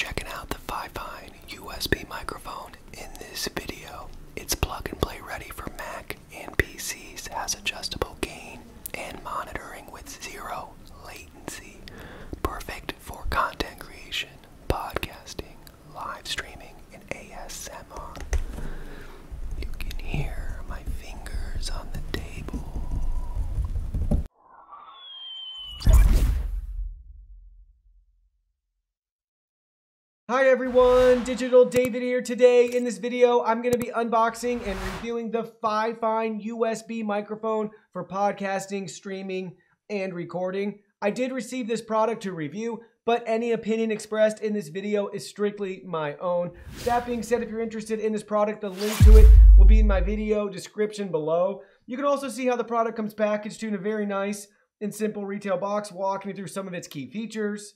checking out the Fifine USB microphone in this video. It's plug and play ready for Mac and PCs, has adjustable gain and monitoring with zero latency. Perfect for content creation, podcasting, live streaming, and ASMR. You can hear my fingers on the table. Hi everyone, Digital David here. Today in this video, I'm going to be unboxing and reviewing the Fifine USB microphone for podcasting, streaming, and recording. I did receive this product to review, but any opinion expressed in this video is strictly my own. That being said, if you're interested in this product, the link to it will be in my video description below. You can also see how the product comes packaged in a very nice and simple retail box, walking through some of its key features.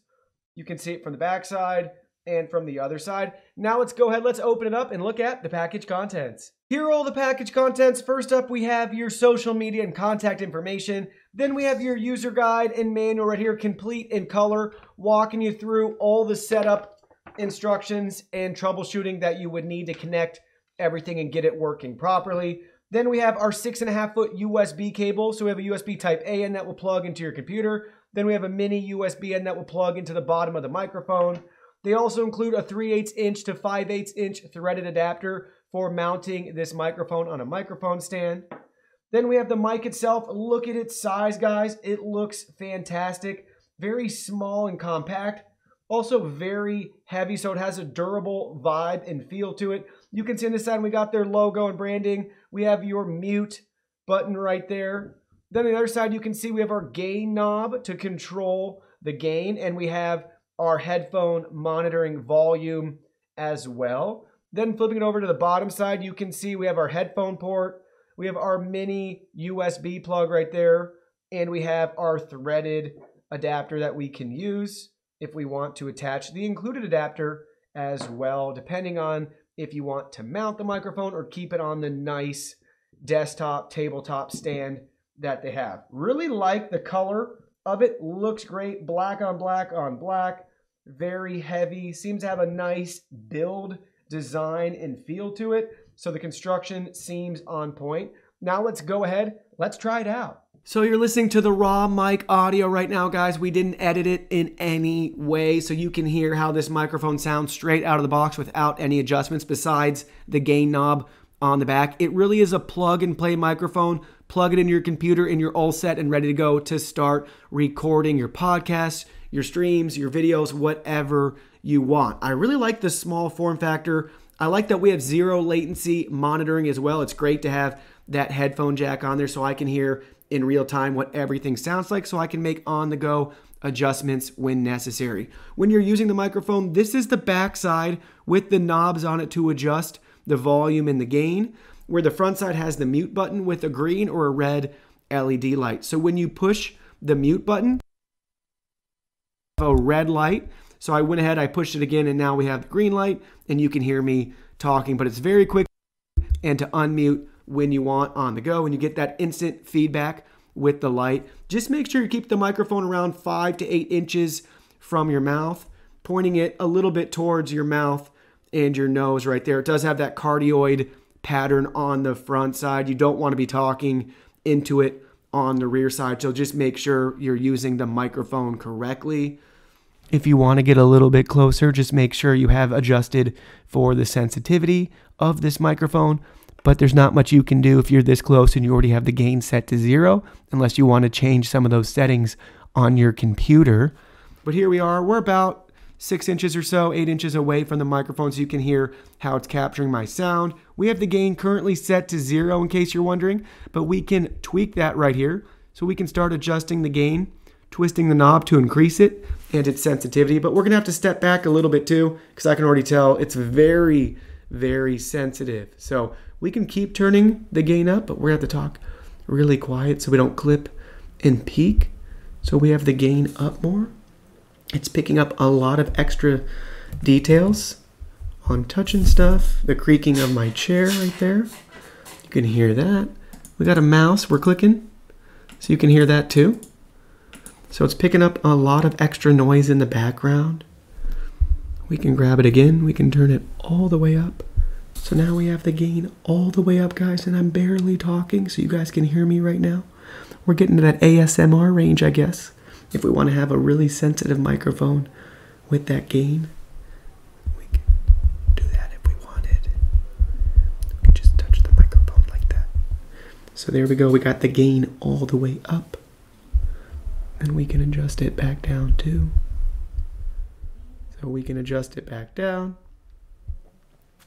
You can see it from the backside and from the other side. Now let's go ahead, let's open it up and look at the package contents. Here are all the package contents. First up, we have your social media and contact information. Then we have your user guide and manual right here, complete in color, walking you through all the setup instructions and troubleshooting that you would need to connect everything and get it working properly. Then we have our six and a half foot USB cable. So we have a USB type A and that will plug into your computer. Then we have a mini USB and that will plug into the bottom of the microphone. They also include a 3 8 inch to 5 8 inch threaded adapter for mounting this microphone on a microphone stand. Then we have the mic itself. Look at its size, guys. It looks fantastic. Very small and compact. Also very heavy, so it has a durable vibe and feel to it. You can see on this side we got their logo and branding. We have your mute button right there. Then on the other side you can see we have our gain knob to control the gain, and we have our headphone monitoring volume as well. Then flipping it over to the bottom side, you can see we have our headphone port, we have our mini USB plug right there, and we have our threaded adapter that we can use if we want to attach the included adapter as well, depending on if you want to mount the microphone or keep it on the nice desktop tabletop stand that they have. Really like the color of it. Looks great. Black on black on black. Very heavy. Seems to have a nice build design and feel to it. So the construction seems on point. Now let's go ahead. Let's try it out. So you're listening to the raw mic audio right now, guys. We didn't edit it in any way, so you can hear how this microphone sounds straight out of the box without any adjustments besides the gain knob on the back. It really is a plug and play microphone. Plug it in your computer and you're all set and ready to go to start recording your podcasts, your streams, your videos, whatever you want. I really like the small form factor. I like that we have zero latency monitoring as well. It's great to have that headphone jack on there so I can hear in real time what everything sounds like so I can make on the go adjustments when necessary. When you're using the microphone, this is the back side with the knobs on it to adjust the volume and the gain, where the front side has the mute button with a green or a red LED light. So when you push the mute button, a red light. So I went ahead, I pushed it again, and now we have the green light, and you can hear me talking, but it's very quick and to unmute when you want on the go, and you get that instant feedback with the light. Just make sure you keep the microphone around five to eight inches from your mouth, pointing it a little bit towards your mouth and your nose right there. It does have that cardioid pattern on the front side. You don't want to be talking into it on the rear side. So just make sure you're using the microphone correctly. If you want to get a little bit closer, just make sure you have adjusted for the sensitivity of this microphone. But there's not much you can do if you're this close and you already have the gain set to zero, unless you want to change some of those settings on your computer. But here we are. We're about six inches or so, eight inches away from the microphone so you can hear how it's capturing my sound. We have the gain currently set to zero in case you're wondering, but we can tweak that right here. So we can start adjusting the gain, twisting the knob to increase it and its sensitivity. But we're gonna have to step back a little bit too, because I can already tell it's very, very sensitive. So we can keep turning the gain up, but we're gonna have to talk really quiet so we don't clip and peak. So we have the gain up more. It's picking up a lot of extra details on touching stuff. The creaking of my chair right there. You can hear that. We got a mouse we're clicking, so you can hear that too. So it's picking up a lot of extra noise in the background. We can grab it again. We can turn it all the way up. So now we have the gain all the way up, guys, and I'm barely talking so you guys can hear me right now. We're getting to that ASMR range, I guess, if we want to have a really sensitive microphone with that gain. We can do that if we wanted. We just touch the microphone like that. So there we go. We got the gain all the way up. And we can adjust it back down too. So we can adjust it back down.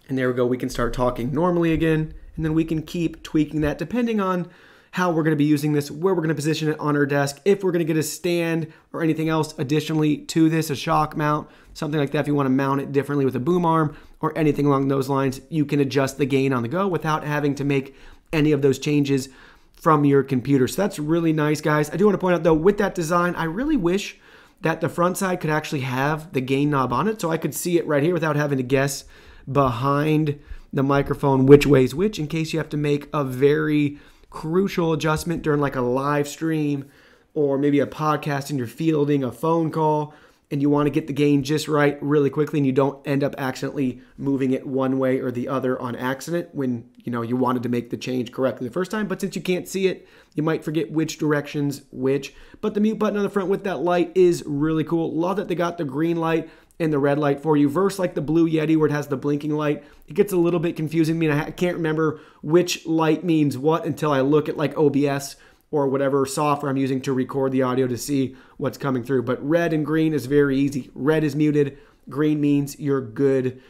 And there we go. We can start talking normally again. And then we can keep tweaking that depending on how we're going to be using this, where we're going to position it on our desk, if we're going to get a stand or anything else additionally to this, a shock mount, something like that. If you want to mount it differently with a boom arm or anything along those lines, you can adjust the gain on the go without having to make any of those changes from your computer. So that's really nice, guys. I do want to point out though, with that design, I really wish that the front side could actually have the gain knob on it so I could see it right here without having to guess behind the microphone which way's which in case you have to make a very crucial adjustment during like a live stream or maybe a podcast and you're fielding a phone call and you want to get the gain just right really quickly and you don't end up accidentally moving it one way or the other on accident when you know you wanted to make the change correctly the first time but since you can't see it you might forget which directions which. But the mute button on the front with that light is really cool. Love that they got the green light and the red light for you versus like the blue yeti where it has the blinking light it gets a little bit confusing I me and i can't remember which light means what until i look at like obs or whatever software I'm using to record the audio to see what's coming through. But red and green is very easy. Red is muted, green means you're good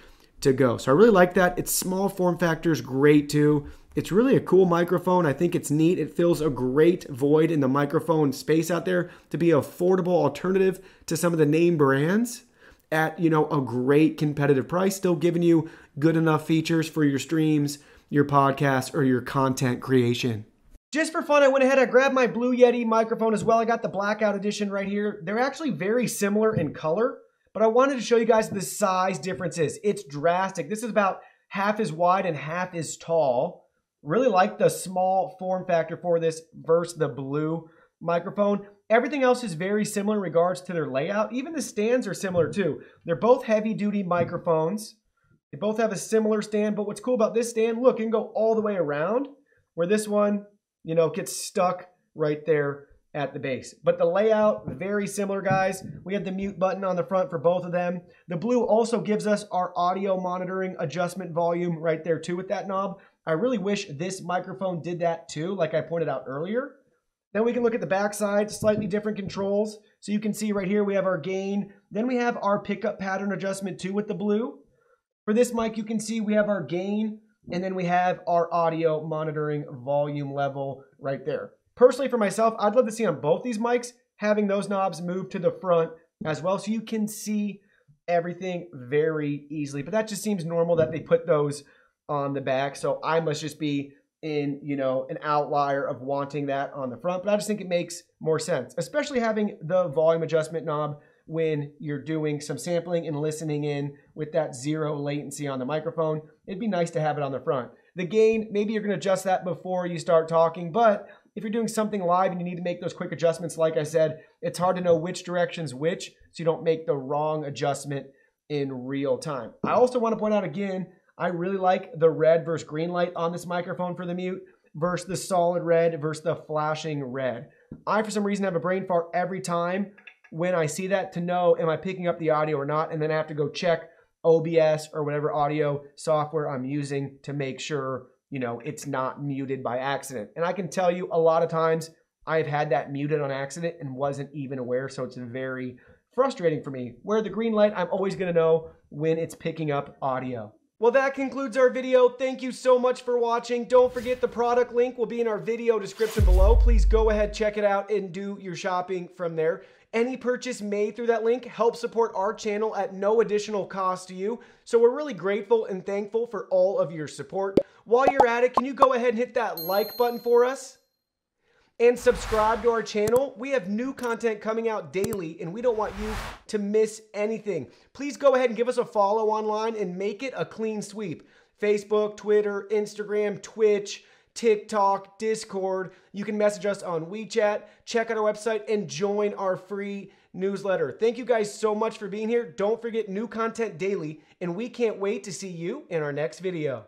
to go. So I really like that. It's small form factor is great too. It's really a cool microphone. I think it's neat. It fills a great void in the microphone space out there to be an affordable alternative to some of the name brands at, you know, a great competitive price, still giving you good enough features for your streams, your podcast, or your content creation. Just for fun, I went ahead, I grabbed my Blue Yeti microphone as well. I got the blackout edition right here. They're actually very similar in color, but I wanted to show you guys the size differences. It's drastic. This is about half as wide and half as tall. Really like the small form factor for this versus the blue microphone. Everything else is very similar in regards to their layout. Even the stands are similar too. They're both heavy duty microphones. They both have a similar stand, but what's cool about this stand, look, it can go all the way around where this one you know, gets stuck right there at the base. But the layout, very similar, guys. We have the mute button on the front for both of them. The blue also gives us our audio monitoring adjustment volume right there too with that knob. I really wish this microphone did that too, like I pointed out earlier. Then we can look at the backside, slightly different controls. So you can see right here we have our gain. Then we have our pickup pattern adjustment too with the blue. For this mic, you can see we have our gain, and then we have our audio monitoring volume level right there. Personally, for myself, I'd love to see on both these mics having those knobs move to the front as well so you can see everything very easily. But that just seems normal that they put those on the back. So I must just be in, you know, an outlier of wanting that on the front. But I just think it makes more sense, especially having the volume adjustment knob when you're doing some sampling and listening in with that zero latency on the microphone. It'd be nice to have it on the front. The gain, maybe you're going to adjust that before you start talking, but if you're doing something live and you need to make those quick adjustments, like I said, it's hard to know which direction's which, so you don't make the wrong adjustment in real time. I also want to point out again, I really like the red versus green light on this microphone for the mute versus the solid red versus the flashing red. I, for some reason, have a brain fart every time when I see that to know am I picking up the audio or not, and then I have to go check OBS or whatever audio software I'm using to make sure, you know, it's not muted by accident. And I can tell you a lot of times I've had that muted on accident and wasn't even aware, so it's very frustrating for me. Where the green light, I'm always going to know when it's picking up audio. Well, that concludes our video. Thank you so much for watching. Don't forget the product link will be in our video description below. Please go ahead, check it out, and do your shopping from there. Any purchase made through that link helps support our channel at no additional cost to you. So we're really grateful and thankful for all of your support. While you're at it, can you go ahead and hit that like button for us? And subscribe to our channel. We have new content coming out daily and we don't want you to miss anything. Please go ahead and give us a follow online and make it a clean sweep. Facebook, Twitter, Instagram, Twitch, TikTok, Discord. You can message us on WeChat, check out our website, and join our free newsletter. Thank you guys so much for being here. Don't forget new content daily, and we can't wait to see you in our next video.